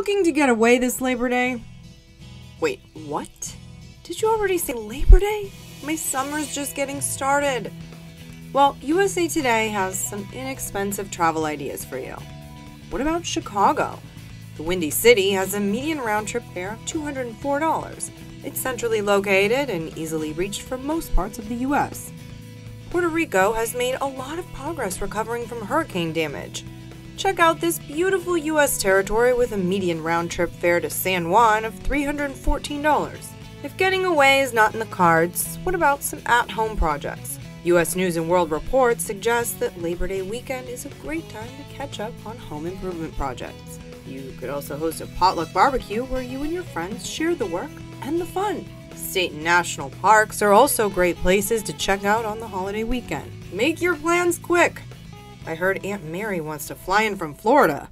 looking to get away this Labor Day? Wait, what? Did you already say Labor Day? My summer's just getting started. Well, USA Today has some inexpensive travel ideas for you. What about Chicago? The Windy City has a median round trip fare of $204. It's centrally located and easily reached from most parts of the US. Puerto Rico has made a lot of progress recovering from hurricane damage. Check out this beautiful US territory with a median round trip fare to San Juan of $314. If getting away is not in the cards, what about some at home projects? U.S. News and World Report suggests that Labor Day weekend is a great time to catch up on home improvement projects. You could also host a potluck barbecue where you and your friends share the work and the fun. State and national parks are also great places to check out on the holiday weekend. Make your plans quick! I heard Aunt Mary wants to fly in from Florida.